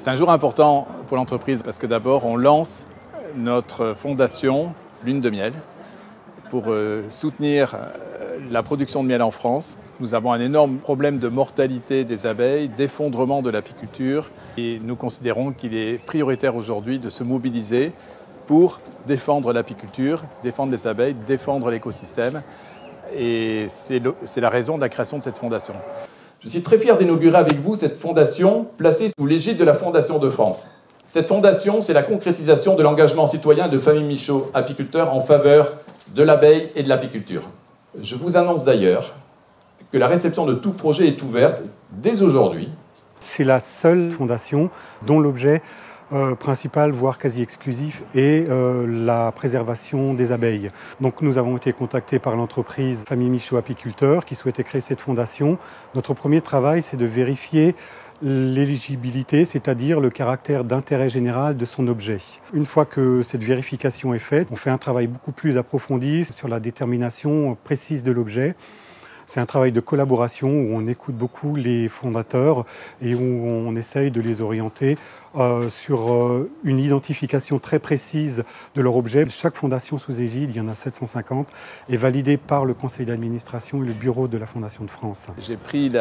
C'est un jour important pour l'entreprise parce que d'abord, on lance notre fondation Lune de Miel pour euh, soutenir euh, la production de miel en France. Nous avons un énorme problème de mortalité des abeilles, d'effondrement de l'apiculture et nous considérons qu'il est prioritaire aujourd'hui de se mobiliser pour défendre l'apiculture, défendre les abeilles, défendre l'écosystème. Et c'est la raison de la création de cette fondation. Je suis très fier d'inaugurer avec vous cette fondation placée sous l'égide de la Fondation de France. Cette fondation, c'est la concrétisation de l'engagement citoyen de Famille Michaud, apiculteur, en faveur de l'abeille et de l'apiculture. Je vous annonce d'ailleurs que la réception de tout projet est ouverte dès aujourd'hui. C'est la seule fondation dont l'objet euh, principal, voire quasi exclusif, est euh, la préservation des abeilles. Donc nous avons été contactés par l'entreprise Famille Michaud Apiculteur qui souhaitait créer cette fondation. Notre premier travail, c'est de vérifier l'éligibilité, c'est-à-dire le caractère d'intérêt général de son objet. Une fois que cette vérification est faite, on fait un travail beaucoup plus approfondi sur la détermination précise de l'objet. C'est un travail de collaboration où on écoute beaucoup les fondateurs et où on essaye de les orienter euh, sur euh, une identification très précise de leur objet. Chaque fondation sous égide, il y en a 750, est validée par le conseil d'administration et le bureau de la Fondation de France. J'ai pris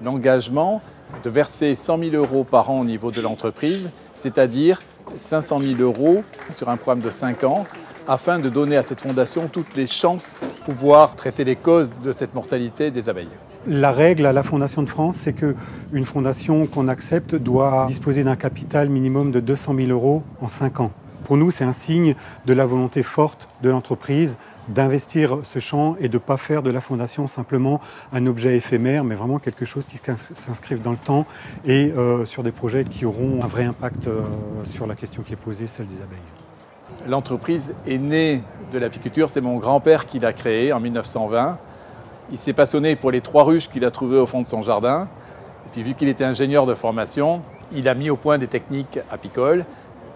l'engagement de verser 100 000 euros par an au niveau de l'entreprise, c'est-à-dire 500 000 euros sur un programme de 5 ans afin de donner à cette fondation toutes les chances pouvoir traiter les causes de cette mortalité des abeilles. La règle à la Fondation de France, c'est qu'une fondation qu'on accepte doit disposer d'un capital minimum de 200 000 euros en 5 ans. Pour nous, c'est un signe de la volonté forte de l'entreprise d'investir ce champ et de ne pas faire de la fondation simplement un objet éphémère, mais vraiment quelque chose qui s'inscrive dans le temps et euh, sur des projets qui auront un vrai impact euh, sur la question qui est posée, celle des abeilles. L'entreprise est née de l'apiculture, c'est mon grand-père qui l'a créée en 1920. Il s'est passionné pour les trois ruches qu'il a trouvées au fond de son jardin. Puis vu qu'il était ingénieur de formation, il a mis au point des techniques apicoles.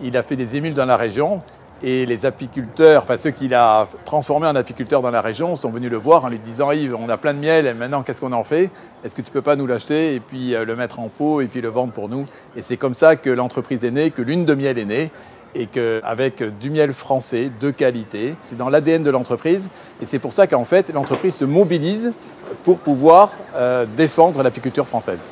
Il a fait des émules dans la région et les apiculteurs, enfin ceux qu'il a transformés en apiculteurs dans la région, sont venus le voir en lui disant Yves, on a plein de miel, et maintenant qu'est-ce qu'on en fait? Est-ce que tu ne peux pas nous l'acheter et puis euh, le mettre en pot et puis le vendre pour nous? Et c'est comme ça que l'entreprise est née, que l'une de miel est née et qu'avec du miel français de qualité, c'est dans l'ADN de l'entreprise et c'est pour ça qu'en fait l'entreprise se mobilise pour pouvoir euh, défendre l'apiculture française.